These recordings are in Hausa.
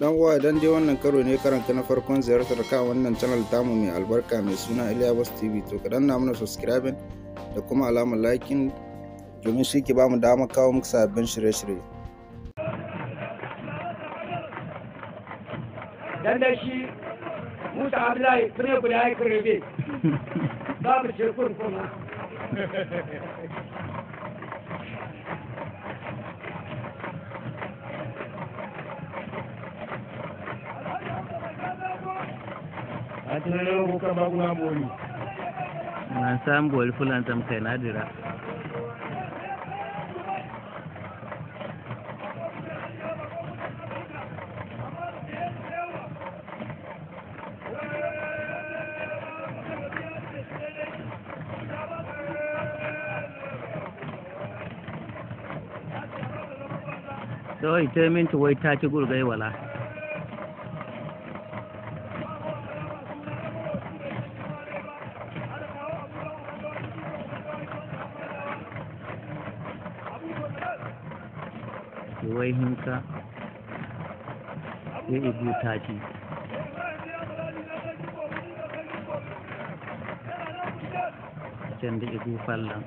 dan uwa idan dai wannan karo ne karanta na farkon ziyartar kan wannan channel tamu mai albarka mai suna Iliyabas TV to ka danna mana subscribing da kuma alamar liking domin shi ke ba mu dama kawo muku sabbin shirye-shirye. Dan da shi Musa Abdullahi kune guda ya karɓe babu shirkun kuma. boli nan sam bol fulan tam kai na dira. So ite min to wai ta ci gurgai wala wai hinka ya ibu taki can da ibu fallan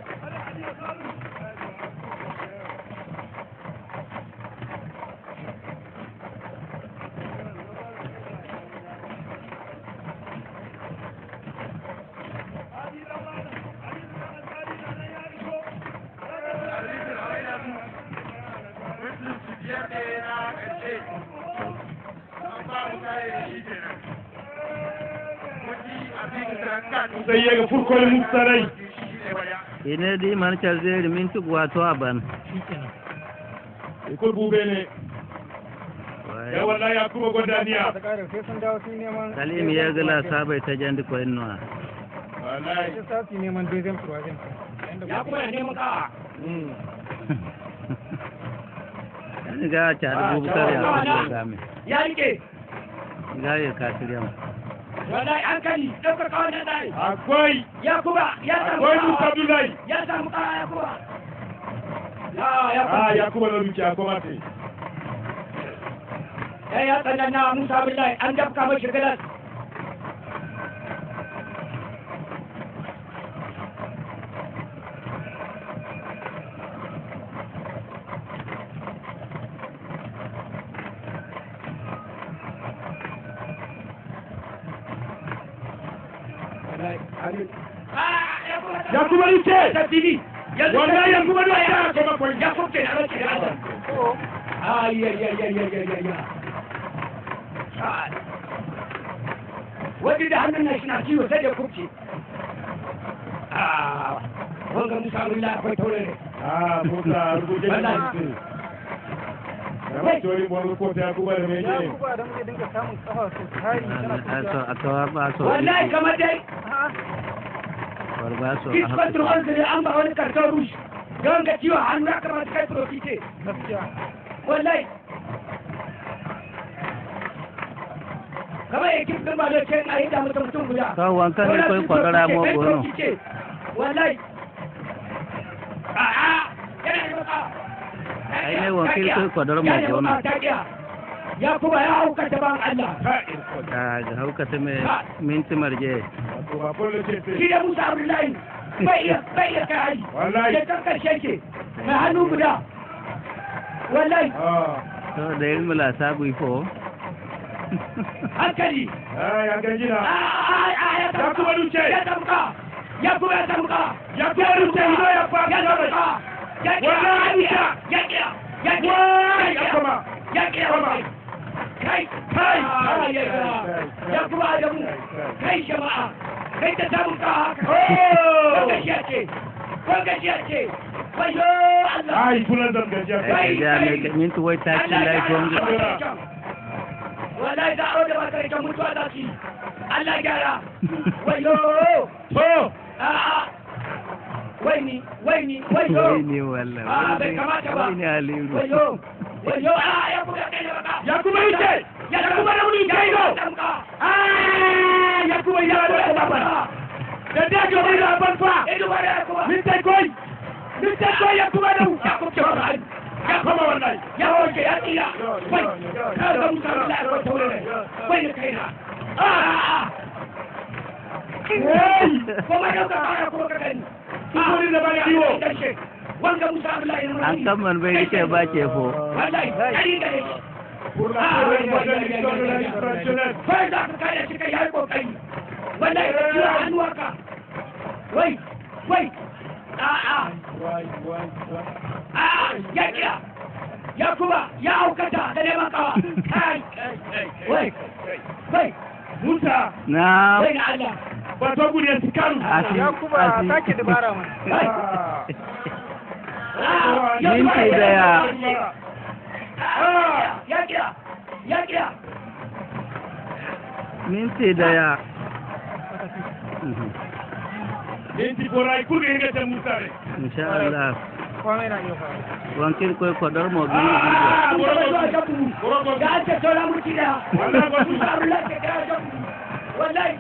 sai yaga furkol mustarai. Ine di man calzeri min tug wato aban ikol bube ne. Ya wallahi ya kuma godaniya salim ya gala sabai ta jandi ko innoa wallahi. Ya kuma ya neman ka ni ga ta da bubukar ya kuma game ya riƙe. Ga ya kasiriyam wallahi an kani ɗaukar kawai na ɗari akwai. Ya kuma ya samu akwai musa abdullahi. Ya samu kawa ya kuma ya ya ah kuma ya kuma na duki akwai ya ya tsannan na Musa Abdullahi an dafka mashi galas. yakubalite wala yakubalite yakubalite wadda da hannun na suna ciwo sai da kurci a wangan musamman akwai taurari a musa rubuce da ba tori bon ko ta kuma da mene aso akawa ba so Wallahi kamar dai war ba so kiskon turban su ne an ba wani karton rush. Don ga ciwo hannu ya kamata kai profite. Wallahi. Kamar ekip ɗin ba da ce a yi da mutum mutum guda. ka wankan ne koy kwadara mo gono Wallahi. A'a, yana yi maka. Ai ne wakil koy kwadara mo gono Ya kuma ya hauka ta ban Allah. ka ga haukata me minti marje Shi da Musa Abdullahi. Bai iya bai iya kai hari. Wallahi. Ya kan ƙarshe ke. Mai hannu guda. Wallahi. ah to da ilmu la sabu ifo Hankali. ah ya gajina Ah, ah, ya Ya kuma duce. Ya tamka. Ya kuma ya tamka. ya kuma ido ya fa Ya tamka. Kiya. Wallahi. Ya kiya. Ya kiya. Ya kuma. Ya kiya. Kuma. Kai. Kai. Ya kiya. Ya kuma Adamu. Kai jama'a. Kai ta samu ka haka. Ko gajiya ce. Ko gajiya ce. Wayo Allah. ai kullun da gajiya ai da me minti wai ta ci lai gonga Wallahi za a da ba kai kan mutuwa za su yi. Allah gyara. Wayo. to A'a. wai ni wai ni wai yo. Wai ni wallahi ah, ba. wai ni aliru wai yo wai yo a ya buga ya kuma ya ce ya kuma da muni kai go ya kuma ya da baka. Da da ga ah, wai da ban fa. Min tai koi min tai koi ya kuma da ya kuma ke ba ya kuma wallahi. Ya hoke ya tsira. Wai ka da mu ka da ko tore wai ni kai na Hey! Kuma da ka fara ko ka gani. Da wanga musa abdullahi an kamman bai riƙe ba ke fo wallahi kari da kai za ka kare shi kai yayi ƙoƙari wallahi ka jira hannuwarka wai wai a a a ya kira ya kuma ya aukata da neman kawa kai wai wai Musa, na wai Allah ba to gure su kan ya kuma sake dubara mai minti ɗaya minti ɗaya minti borai kurga hinga ta musare insha Allah wankin kwai kwadar mobi ne gudu ya ce tola mutu da wannan wasu samun lafiya wallahi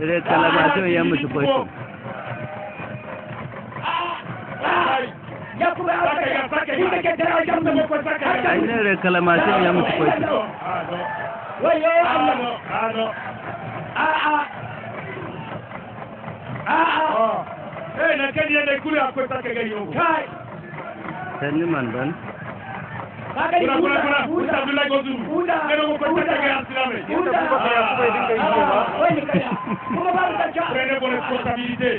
Ele está kita mais um ano depois. ini da kalamasin ya mutu kwai. Wayo Allah. A a. A a. Eh na kadi da kula akwai saka gari yau. Kai. Sanni mandan. kuna kuna kuna Musa Abdullahi Gozum kana ko ko ta ga Islamé kuma ba ta ta prene ko responsabilité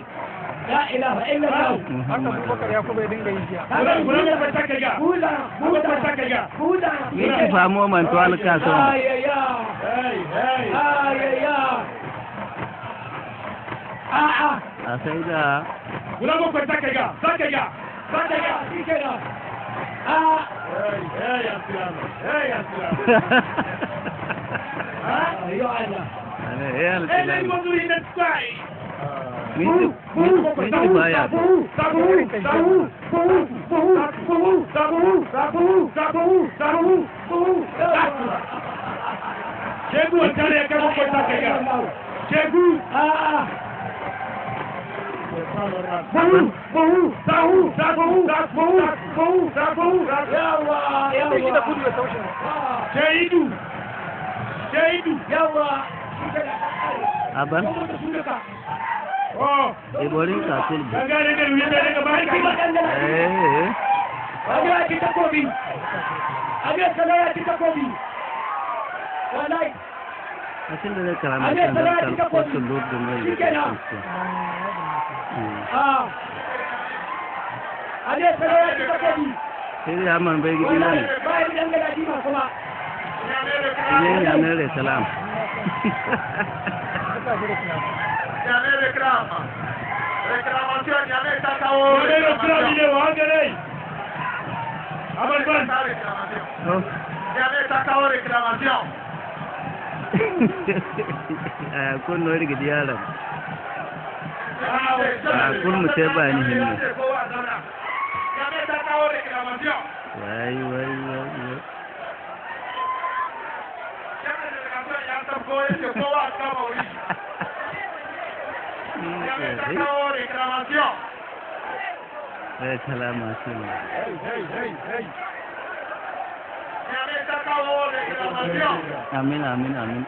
la ilaha illa Allah haka Abubakar ya kuma dinga yi jiya kuna kuna ko ta ga Musa Musa ko ta ga Musa yake famo man to alka so ayaya ayaya a'a a sai da kuna ko ta ga ta ga ta ga shi kenan a'a Ei, Anciano! Ei, Anciano! ها؟ ايوه انا انا ايه انا ايه اللي بدو ينتعي مين مين بقى يا ابو تابو تابو تابو تابو تابو تابو تابو تابو تابو Chegou, cara, acabou de cortar, cara. Chegou. Ah! بهو بهو بهو بهو بهو بهو بهو يلا يلا شهيدو شهيدو يلا أبا ये boring कातिल भी अबे आती तक को भी अबे चला आती तक को भी वालाई असल में कराम करता है तो लोग गंगा लेते हैं Ah. Allez, c'est là que Reclamación, está reclamación. Ah, con no eres que. a kurmu sai ba ni hinna wai wai wai wai Hey, kalama su ne. Hey, hey, hey, Amin, amin, amin.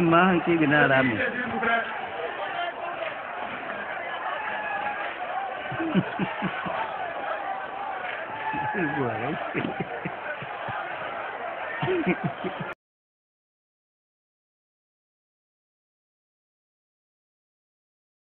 mah ki ginara mi Gue.